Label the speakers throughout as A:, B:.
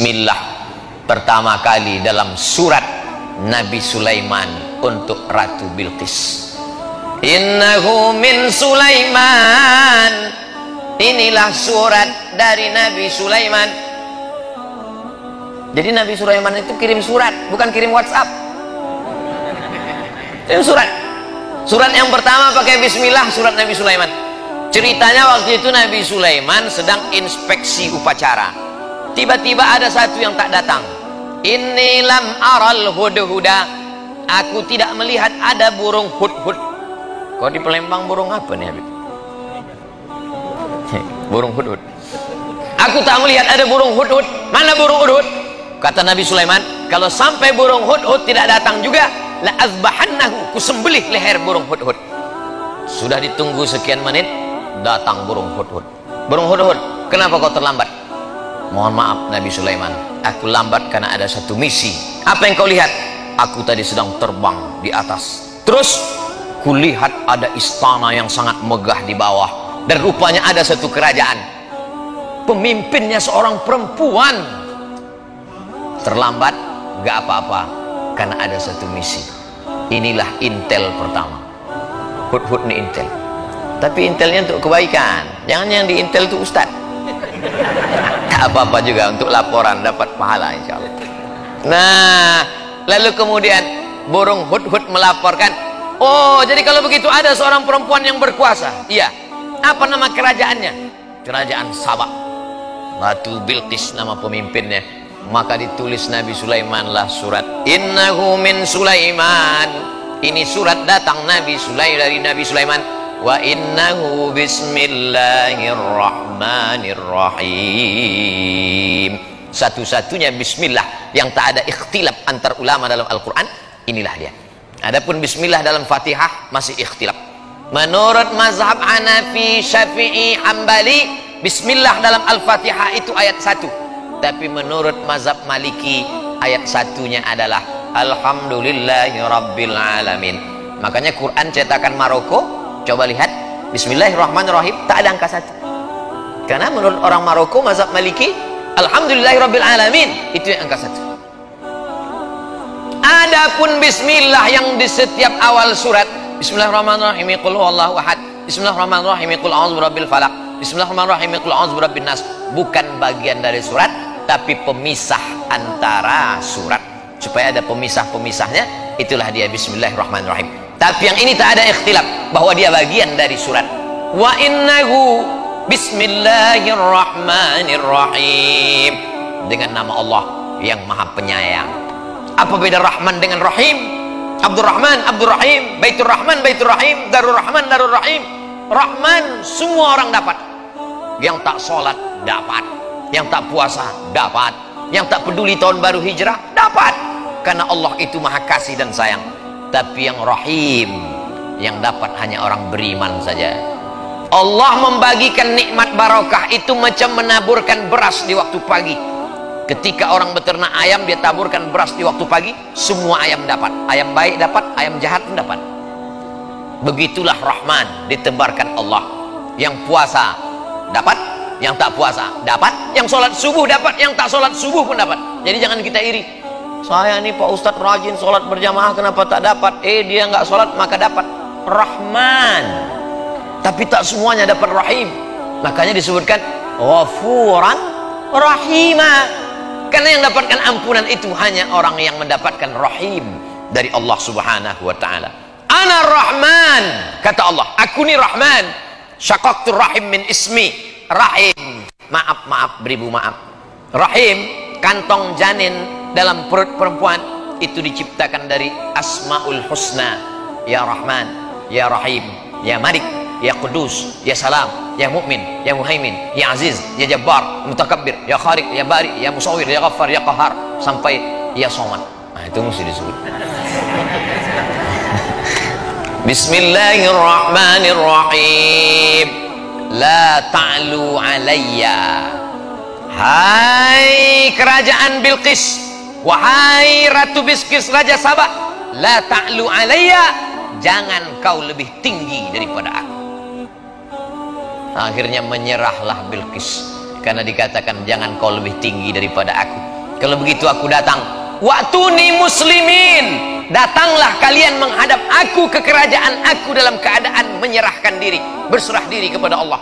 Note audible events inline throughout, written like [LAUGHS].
A: Bismillah pertama kali dalam surat Nabi Sulaiman untuk Ratu Bilqis. Innahu min Sulaiman. Inilah surat dari Nabi Sulaiman. Jadi Nabi Sulaiman itu kirim surat Bukan kirim whatsapp. Kirim surat. Surat yang pertama pakai bismillah Surat Nabi Sulaiman. Ceritanya waktu itu Nabi Sulaiman sedang inspeksi upacara tiba-tiba ada satu yang tak datang. Inilam aral hudhuda aku tidak melihat ada burung hud-hud. Kau di Palembang burung apa nih Habib? Burung hud-hud. Aku tak melihat ada burung hud-hud. Mana burung hud-hud? Kata Nabi Sulaiman kalau sampai burung hud-hud tidak datang juga la azbahannahu. Kusembelih leher burung hud-hud. Sudah ditunggu sekian menit datang burung hud-hud. Burung hud-hud kenapa kau terlambat mohon maaf Nabi Sulaiman. Aku lambat karena ada satu misi. Apa yang kau lihat? Aku tadi sedang terbang di atas. Terus kulihat ada istana yang sangat megah di bawah. Dan rupanya ada satu kerajaan. Pemimpinnya seorang perempuan. Terlambat gak apa-apa karena ada satu misi. Inilah intel pertama. Hut-hut nih intel. Tapi intelnya untuk kebaikan. Jangan yang di intel itu ustadz apa-apa juga untuk laporan dapat pahala insya Allah. Nah lalu kemudian burung hud-hud melaporkan oh jadi kalau begitu ada seorang perempuan yang berkuasa. Iya. Apa nama kerajaannya? Kerajaan Sabah. Ratu Bilqis nama pemimpinnya. Maka ditulis Nabi Sulaiman lah surat innahu min Sulaiman. Ini surat datang Nabi Sulaiman dari Nabi Sulaiman wa innahu bismillahirrahmanirrahim. Satu-satunya bismillah yang tak ada ikhtilaf antar ulama dalam Al-Quran inilah dia. Adapun bismillah dalam fatihah masih ikhtilaf. Menurut mazhab Hanafi Syafi'i Hambali bismillah dalam Al-Fatihah itu ayat satu. Tapi menurut mazhab Maliki ayat satunya adalah Alhamdulillahi Rabbil Alamin. Makanya Quran cetakan Maroko coba lihat. Bismillahirrahmanirrahim. Tak ada angka satu. Karena menurut orang Maroko mazhab Maliki Alhamdulillahirrahmanirrahim itu yang angka satu. Adapun Bismillah yang di setiap awal surat Bismillahirrahmanirrahim Qul huwallahu ahad. Bismillahirrahmanirrahim Qul a'udzu birabbil falaq. Bismillahirrahmanirrahim Qul a'udzu birabbin nas. Bukan bagian dari surat tapi pemisah antara surat. Supaya ada pemisah-pemisahnya itulah dia. Bismillahirrahmanirrahim tapi yang ini tak ada ikhtilaf bahwa dia bagian dari surat. Wa innahu bismillahirrahmanirrahim. Dengan nama Allah yang maha penyayang. Apa beda Rahman dengan Rahim? Abdurrahman Abdurrahim. Baitur Rahman Baitur Rahim Darul Rahman Darul Rahim Rahman semua orang dapat. Yang tak sholat dapat. Yang tak puasa dapat. Yang tak peduli tahun baru hijrah dapat. Karena Allah itu maha kasih dan sayang tapi yang rahim yang dapat hanya orang beriman saja. Allah membagikan nikmat barokah itu macam menaburkan beras di waktu pagi. Ketika orang beternak ayam dia taburkan beras di waktu pagi semua ayam dapat. Ayam baik dapat ayam jahat pun dapat. Begitulah Rahman ditebarkan Allah. Yang puasa dapat yang tak puasa dapat. Yang sholat subuh dapat yang tak sholat subuh pun dapat. Jadi jangan kita iri saya ini Pak Ustadz rajin sholat berjamaah kenapa tak dapat? Eh dia nggak sholat maka dapat. Rahman. Tapi tak semuanya dapat Rahim. Makanya disebutkan wafuran rahima. Karena yang dapatkan ampunan itu hanya orang yang mendapatkan Rahim dari Allah subhanahu wa ta'ala. Ana Rahman kata Allah. Aku ni Rahman. Syakaktu Rahim min ismi. Rahim. Maaf maaf beribu maaf. Rahim kantong janin dalam perut perempuan itu diciptakan dari asmaul husna. Ya rahman ya rahim ya malik ya kudus ya salam ya mukmin ya muhaimin ya aziz ya jabbar mutakabbir ya kharik ya bari ya musawir ya ghaffar ya qahar sampai ya somad. Nah itu mesti disebut. [LAUGHS] Bismillahirrahmanirrahim. La ta'lu alayya. Hai kerajaan Bilqis wahai ratu biskis raja sabah la ta'lu alayya jangan kau lebih tinggi daripada aku. Akhirnya menyerahlah Bilqis karena dikatakan jangan kau lebih tinggi daripada aku. Kalau begitu aku datang. Waktu ni muslimin datanglah kalian menghadap aku ke kerajaan aku dalam keadaan menyerahkan diri berserah diri kepada Allah.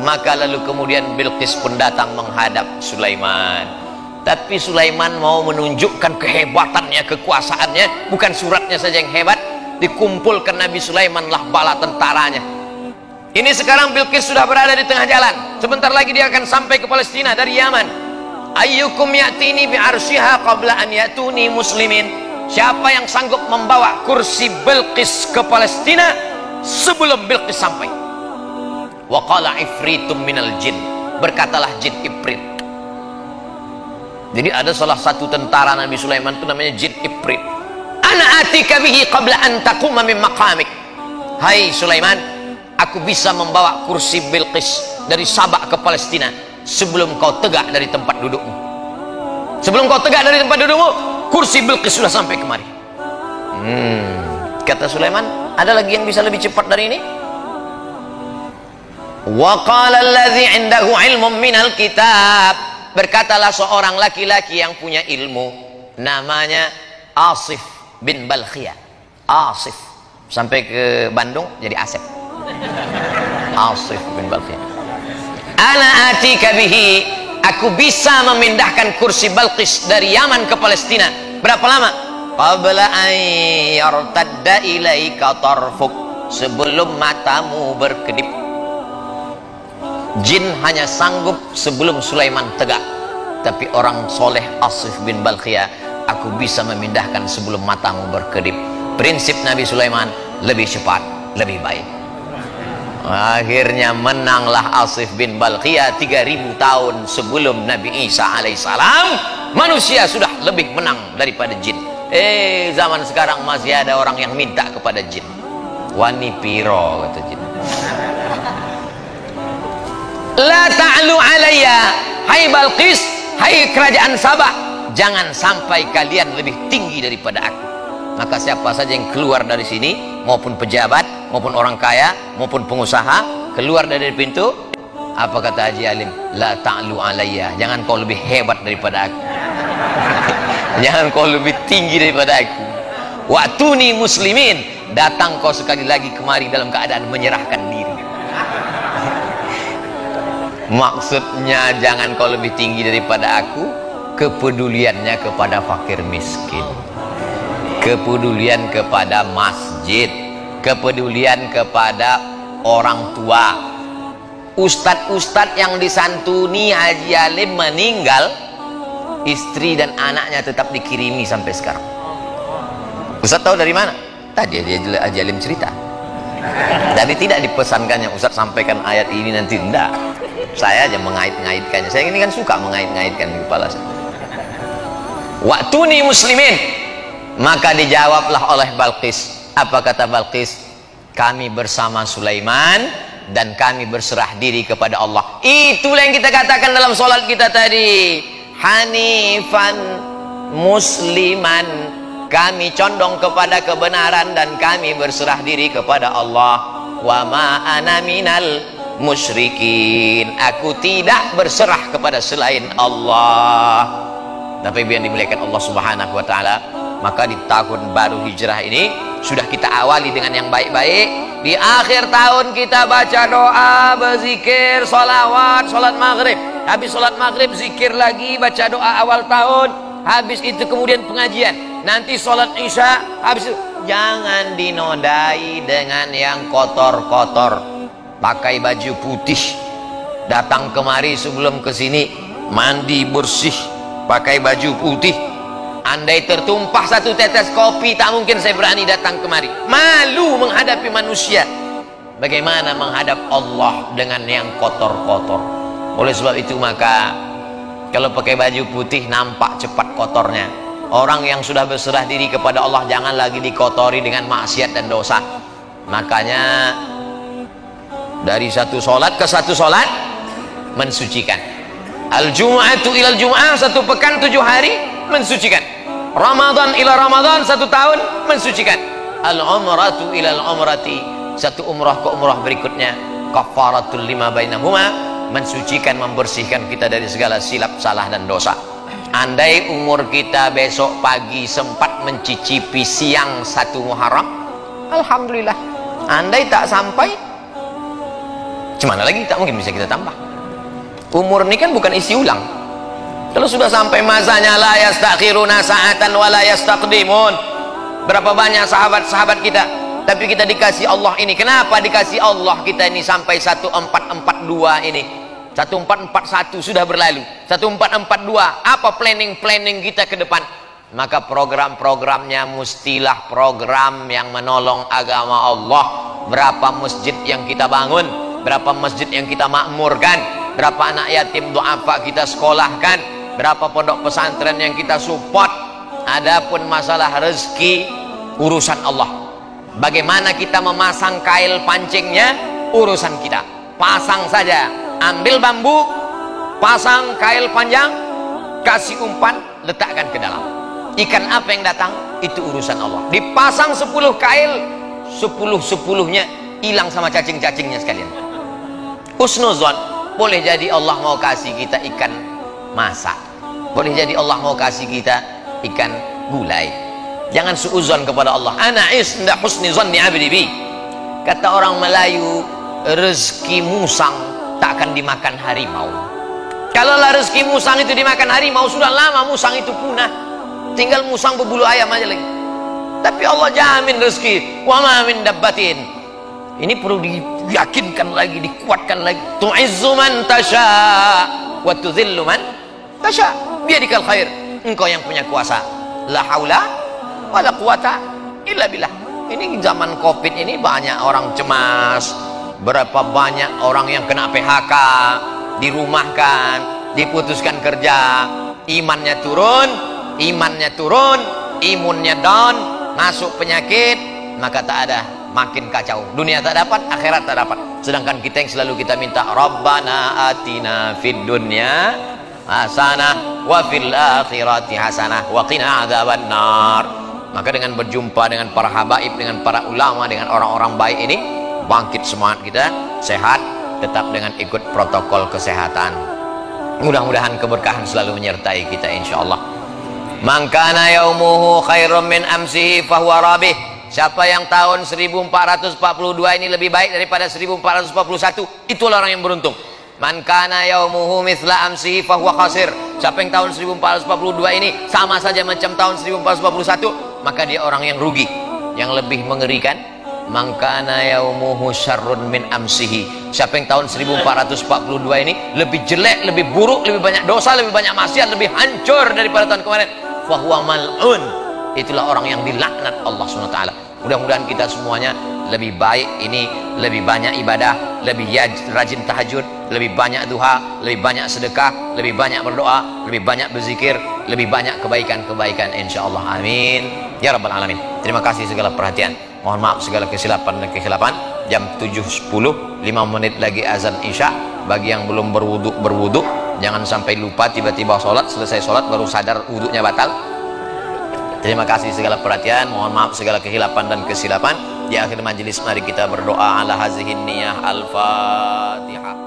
A: Maka lalu kemudian Bilqis pun datang menghadap Sulaiman tapi Sulaiman mau menunjukkan kehebatannya kekuasaannya. Bukan suratnya saja yang hebat. Dikumpulkan Nabi Sulaiman lah bala tentaranya. Ini sekarang Bilqis sudah berada di tengah jalan. Sebentar lagi dia akan sampai ke Palestina dari Yaman. Ayyukum ya'tini bi'arsyiha qabla an ya'tuni muslimin? Siapa yang sanggup membawa kursi Bilqis ke Palestina sebelum Bilqis sampai? Waqala ifritum minal jin. Berkatalah jin ifrit. Jadi ada salah satu tentara Nabi Sulaiman itu namanya jin ifrit. Ana atika bihi qabla an taquma min maqamik. Hai Sulaiman, aku bisa membawa kursi Bilqis dari Sabah ke Palestina sebelum kau tegak dari tempat dudukmu. Sebelum kau tegak dari tempat dudukmu, kursi Bilqis sudah sampai kemari. Hmm, kata Sulaiman, ada lagi yang bisa lebih cepat dari ini? Wa qala alladhi indahu ilmun minal kitab. Berkatalah seorang laki-laki yang punya ilmu namanya Asif bin Balkhiyah. Asif sampai ke Bandung jadi Asif. Asif bin Balkhiyah. Ana atika bihi aku bisa memindahkan kursi Balqis dari Yaman ke Palestina. Berapa lama? Qabla an yartadda ilaika tarfuk sebelum matamu berkedip jin hanya sanggup sebelum Sulaiman tegak. Tapi orang soleh Asif bin Balkhiyah aku bisa memindahkan sebelum matamu berkedip. Prinsip Nabi Sulaiman lebih cepat lebih baik. Akhirnya menanglah Asif bin Balkhiyah 3000 tahun sebelum Nabi Isa alaihissalam. Manusia sudah lebih menang daripada jin. Eh zaman sekarang masih ada orang yang minta kepada jin. Wani piro kata jin la ta'lu alayya. Hai Balqis hai kerajaan Sabah jangan sampai kalian lebih tinggi daripada aku. Maka siapa saja yang keluar dari sini maupun pejabat maupun orang kaya maupun pengusaha keluar dari pintu apa kata Haji Alim? La ta'lu alayya. Jangan kau lebih hebat daripada aku. [LAUGHS] Jangan kau lebih tinggi daripada aku. Waktu ni muslimin. Datang kau sekali lagi kemari dalam keadaan menyerahkan diri maksudnya jangan kau lebih tinggi daripada aku. Kepeduliannya kepada fakir miskin. Kepedulian kepada masjid. Kepedulian kepada orang tua. Ustadz-ustadz yang disantuni Haji Alim meninggal. Istri dan anaknya tetap dikirimi sampai sekarang. Ustadz tahu dari mana? tadi dia Haji Alim cerita. Tapi tidak dipesankannya Ustadz sampaikan ayat ini nanti. Enggak saya aja mengait-ngaitkannya saya ini kan suka mengait-ngaitkan di kepala saya. Waktu nih muslimin. Maka dijawablah oleh Balqis. Apa kata Balqis? Kami bersama Sulaiman dan kami berserah diri kepada Allah. Itulah yang kita katakan dalam sholat kita tadi. Hanifan musliman. Kami condong kepada kebenaran dan kami berserah diri kepada Allah. Wa ma ana minal musyrikin. Aku tidak berserah kepada selain Allah. Tapi biar dimuliakan Allah subhanahu wa ta'ala maka di tahun baru hijrah ini sudah kita awali dengan yang baik-baik. Di akhir tahun kita baca doa berzikir solawat solat maghrib. Habis solat maghrib zikir lagi baca doa awal tahun. Habis itu kemudian pengajian. Nanti solat isya habis itu jangan dinodai dengan yang kotor-kotor pakai baju putih. Datang kemari sebelum ke sini mandi bersih pakai baju putih. Andai tertumpah satu tetes kopi tak mungkin saya berani datang kemari. Malu menghadapi manusia. Bagaimana menghadap Allah dengan yang kotor-kotor? Oleh sebab itu maka kalau pakai baju putih nampak cepat kotornya. Orang yang sudah berserah diri kepada Allah jangan lagi dikotori dengan maksiat dan dosa. Makanya dari satu solat ke satu solat mensucikan. Al jum'atu ilal jum'ah satu pekan tujuh hari mensucikan. Ramadan ila Ramadan satu tahun mensucikan. Al umratu ilal umrati satu umrah ke umrah berikutnya. Kafaratul lima bainahuma mensucikan membersihkan kita dari segala silap salah dan dosa. Andai umur kita besok pagi sempat mencicipi siang satu Muharram Alhamdulillah. Andai tak sampai Cemana lagi tak mungkin bisa kita tambah. Umur ini kan bukan isi ulang. Kalau sudah sampai masanya la yastakhiruna sa'atan wa la yastaqdimun. Berapa banyak sahabat-sahabat kita tapi kita dikasih Allah ini. Kenapa dikasih Allah kita ini sampai 1442 ini? 1441 sudah berlalu. 1442 apa planning-planning kita ke depan? Maka program-programnya mustilah program yang menolong agama Allah. Berapa masjid yang kita bangun berapa masjid yang kita makmurkan? Berapa anak yatim duafa kita sekolahkan? Berapa pondok pesantren yang kita support? Adapun masalah rezeki urusan Allah. Bagaimana kita memasang kail pancingnya? Urusan kita. Pasang saja. Ambil bambu pasang kail panjang kasih umpan letakkan ke dalam. Ikan apa yang datang? Itu urusan Allah. Dipasang 10 kail 10 sepuluhnya hilang sama cacing-cacingnya sekalian usnuzon boleh jadi Allah mau kasih kita ikan masak. Boleh jadi Allah mau kasih kita ikan gulai. Jangan suuzon kepada Allah. Ana isnda husni zanni abdi bi. Kata orang Melayu rezeki musang tak akan dimakan harimau. Kalau lah rezeki musang itu dimakan harimau sudah lama musang itu punah. Tinggal musang berbulu ayam aja lagi. Tapi Allah jamin rezeki. Wa ma min dabbatin ini perlu diyakinkan lagi dikuatkan lagi. Tu'izzu man tasha wa tudhillu man tasha. Biadikal khair engkau yang punya kuasa. La haula wala quwata illa billah. Ini zaman covid ini banyak orang cemas. Berapa banyak orang yang kena PHK dirumahkan diputuskan kerja. Imannya turun imannya turun imunnya down masuk penyakit maka tak ada makin kacau. Dunia tak dapat akhirat tak dapat. Sedangkan kita yang selalu kita minta Rabbana atina fid dunya hasanah wa fil akhirati hasanah wa qina adzaban nar maka dengan berjumpa dengan para habaib dengan para ulama dengan orang-orang baik ini bangkit semangat kita sehat tetap dengan ikut protokol kesehatan. Mudah-mudahan keberkahan selalu menyertai kita insyaallah mangkana yaumuhu khairum min amsihi fahuwa rabih siapa yang tahun 1442 ini lebih baik daripada 1441 itulah orang yang beruntung. Man kana yaumuhu mithla amsihi fahuwa khasir. Siapa yang tahun 1442 ini sama saja macam tahun 1441 maka dia orang yang rugi yang lebih mengerikan. Mangkana yaumuhu syarrun min amsihi. Siapa yang tahun 1442 ini lebih jelek, lebih buruk, lebih banyak dosa, lebih banyak maksiat, lebih hancur daripada tahun kemarin? Fahuwa mal'un itulah orang yang dilaknat Allah SWT mudah-mudahan kita semuanya lebih baik ini lebih banyak ibadah lebih rajin tahajud lebih banyak duha lebih banyak sedekah lebih banyak berdoa lebih banyak berzikir lebih banyak kebaikan-kebaikan insyaallah. Amin. Ya rabbal alamin. Terima kasih segala perhatian. Mohon maaf segala kesilapan dan kesilapan jam 7.10 5 menit lagi azan isya. Bagi yang belum berwuduk berwuduk jangan sampai lupa tiba-tiba sholat selesai sholat baru sadar wuduknya batal terima kasih segala perhatian mohon maaf segala kehilapan dan kesilapan. Di akhir majelis mari kita berdoa. Ala hazihin niyah al-fatihah